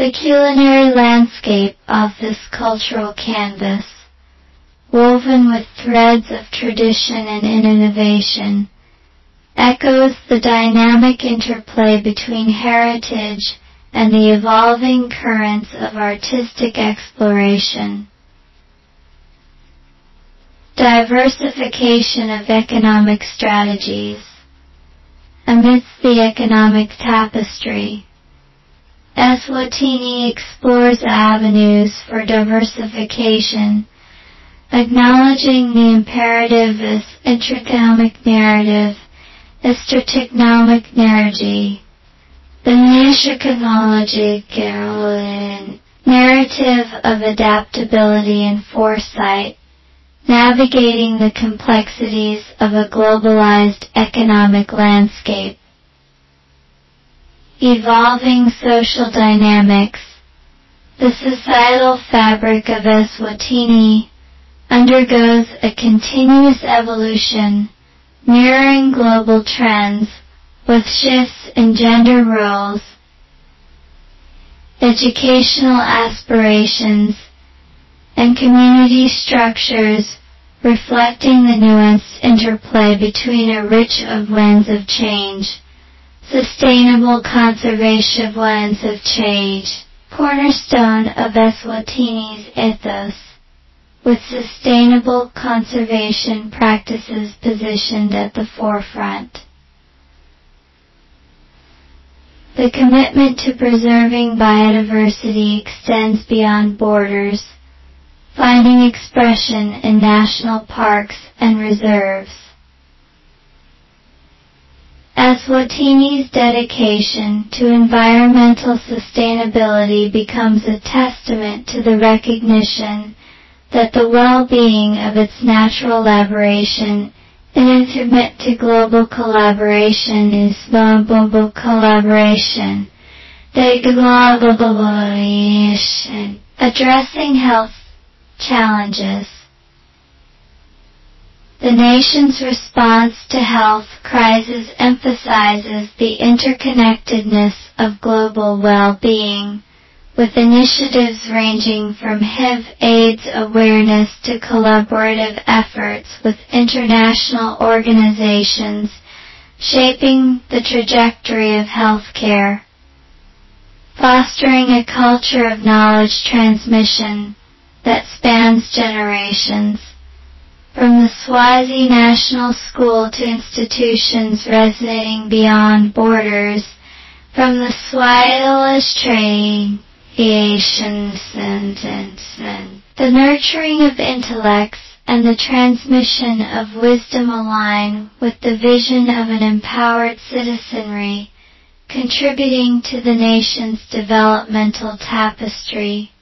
The culinary landscape of this cultural canvas, woven with threads of tradition and innovation, echoes the dynamic interplay between heritage and the evolving currents of artistic exploration. Diversification of economic strategies. Amidst the economic tapestry, Eswatini explores avenues for diversification, acknowledging the imperative as intraeconomic narrative, estrategic narrative, the Nishikanology Carolyn narrative of adaptability and foresight, navigating the complexities of a globalized economic landscape. Evolving social dynamics. The societal fabric of Eswatini undergoes a continuous evolution, mirroring global trends with shifts in gender roles, educational aspirations, and community structures reflecting the nuanced interplay between a rich of winds of change Sustainable conservation lens of change, cornerstone of Eswatini's ethos, with sustainable conservation practices positioned at the forefront. The commitment to preserving biodiversity extends beyond borders, finding expression in national parks and reserves. Eswatini's dedication to environmental sustainability becomes a testament to the recognition that the well-being of its natural elaboration and intimate to global collaboration is global collaboration. The globalization addressing health challenges the nation's response to health crisis emphasizes the interconnectedness of global well-being, with initiatives ranging from HIV AIDS awareness to collaborative efforts with international organizations shaping the trajectory of healthcare. Fostering a culture of knowledge transmission that spans generations from the Swazi National School to institutions resonating beyond borders, from the Swaziland Training Sentence, the nurturing of intellects and the transmission of wisdom align with the vision of an empowered citizenry, contributing to the nation's developmental tapestry.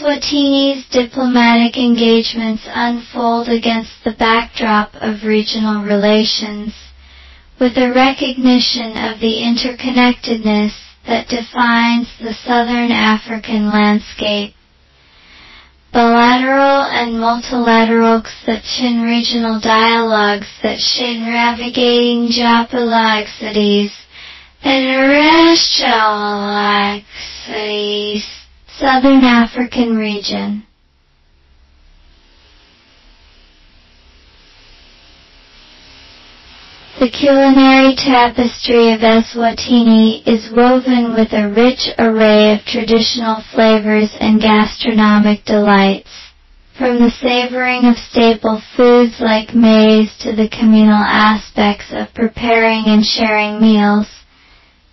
Eswatini's diplomatic engagements unfold against the backdrop of regional relations, with a recognition of the interconnectedness that defines the southern African landscape. Bilateral and multilateral suction regional dialogues that should navigating geopolitics and racial cities Southern African region. The culinary tapestry of Eswatini is woven with a rich array of traditional flavors and gastronomic delights, from the savoring of staple foods like maize to the communal aspects of preparing and sharing meals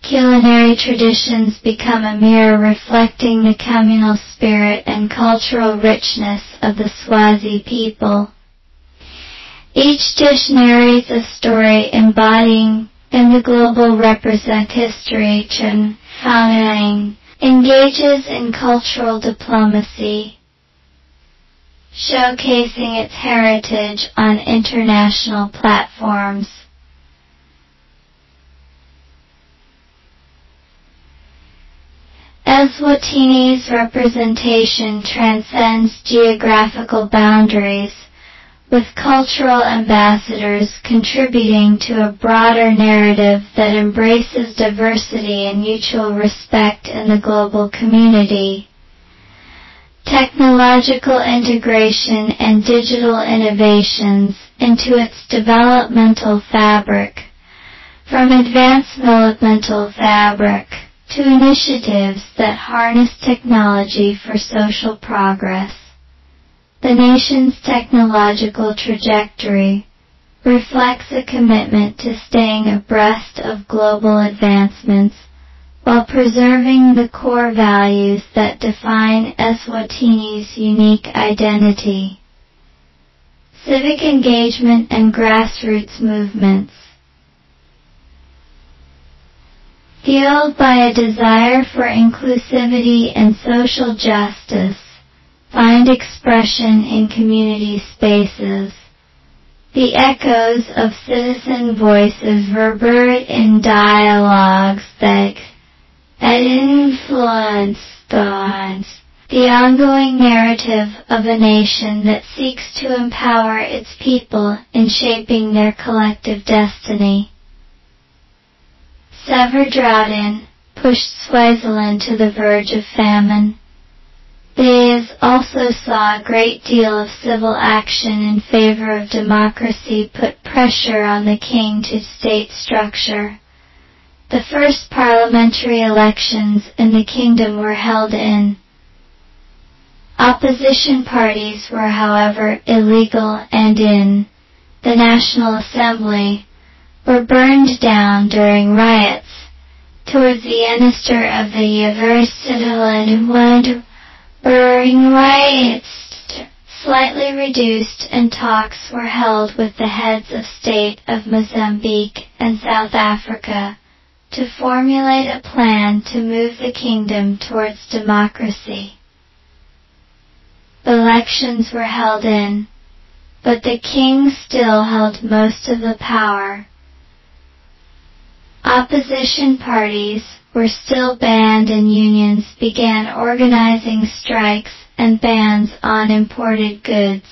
culinary traditions become a mirror reflecting the communal spirit and cultural richness of the Swazi people. Each dish narrates a story embodying in the global represent history Chen engages in cultural diplomacy, showcasing its heritage on international platforms. Eswatini's representation transcends geographical boundaries, with cultural ambassadors contributing to a broader narrative that embraces diversity and mutual respect in the global community. Technological integration and digital innovations into its developmental fabric. From advanced developmental fabric to initiatives that harness technology for social progress. The nation's technological trajectory reflects a commitment to staying abreast of global advancements while preserving the core values that define Eswatini's unique identity. Civic engagement and grassroots movements. Fueled by a desire for inclusivity and social justice, find expression in community spaces. The echoes of citizen voices reverberate in dialogues that, influence thoughts. The ongoing narrative of a nation that seeks to empower its people in shaping their collective destiny. Severe drought in, pushed Swaziland to the verge of famine. These also saw a great deal of civil action in favor of democracy put pressure on the king to state structure. The first parliamentary elections in the kingdom were held in. Opposition parties were however illegal and in the National Assembly were burned down during riots. Towards the minister of the University during riots slightly reduced and talks were held with the heads of state of Mozambique and South Africa to formulate a plan to move the kingdom towards democracy. Elections were held in, but the king still held most of the power. Opposition parties were still banned and unions began organizing strikes and bans on imported goods.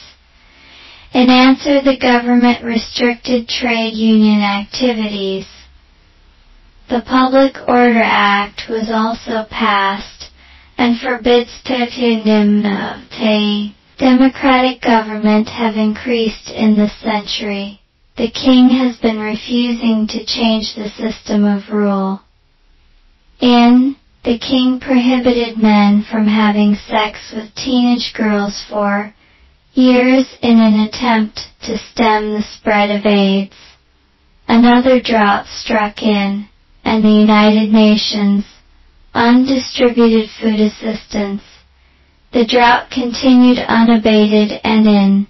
In answer the government restricted trade union activities. The Public Order Act was also passed and forbids the democratic government have increased in this century. The king has been refusing to change the system of rule. In the king prohibited men from having sex with teenage girls for years in an attempt to stem the spread of AIDS. Another drought struck in, and the United Nations, undistributed food assistance. The drought continued unabated and in,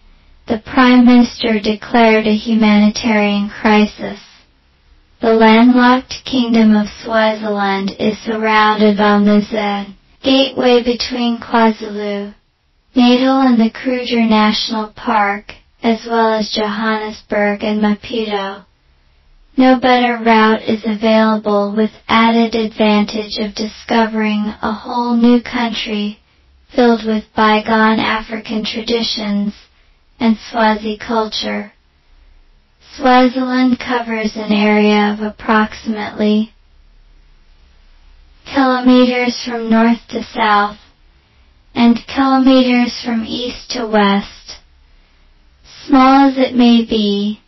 the Prime Minister declared a humanitarian crisis. The landlocked kingdom of Swaziland is surrounded by the gateway between KwaZulu, Natal and the Kruger National Park, as well as Johannesburg and Maputo. No better route is available with added advantage of discovering a whole new country filled with bygone African traditions and Swazi culture. Swaziland covers an area of approximately kilometers from north to south and kilometers from east to west. Small as it may be,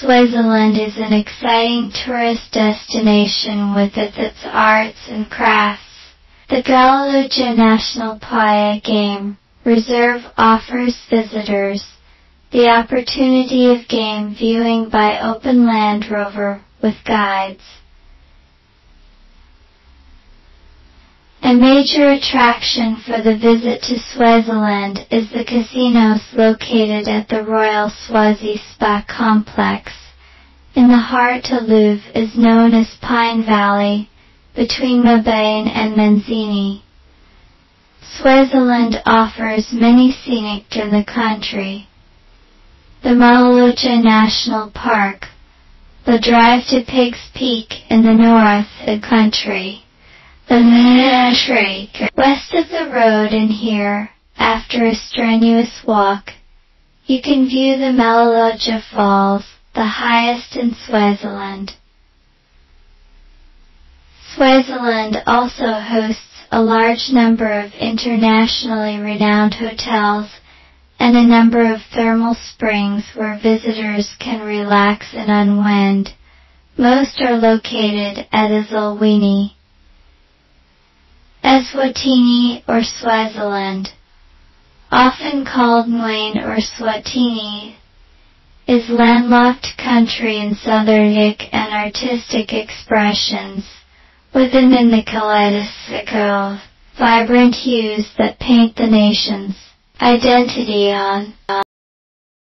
Swaziland is an exciting tourist destination with its, arts and crafts. The Galuja National Playa Game Reserve offers visitors the opportunity of game viewing by open Land Rover with guides. A major attraction for the visit to Swaziland is the casinos located at the Royal Swazi Spa Complex. In the heart of Louvre is known as Pine Valley, between Mbabane and Manzini. Swaziland offers many scenic in the country the Malolotja National Park, the drive to Pikes Peak in the north the country, the Minashrake west of the road and here, after a strenuous walk, You can view the Malolotja Falls, the highest in Swaziland. Swaziland also hosts a large number of internationally renowned hotels and a number of thermal springs where visitors can relax and unwind. Most are located at Ezulwini. Eswatini or Swaziland, often called Ngwane or Swatini, is landlocked country in southernic and artistic expressions within the kaleidoscope of vibrant hues that paint the nation's identity on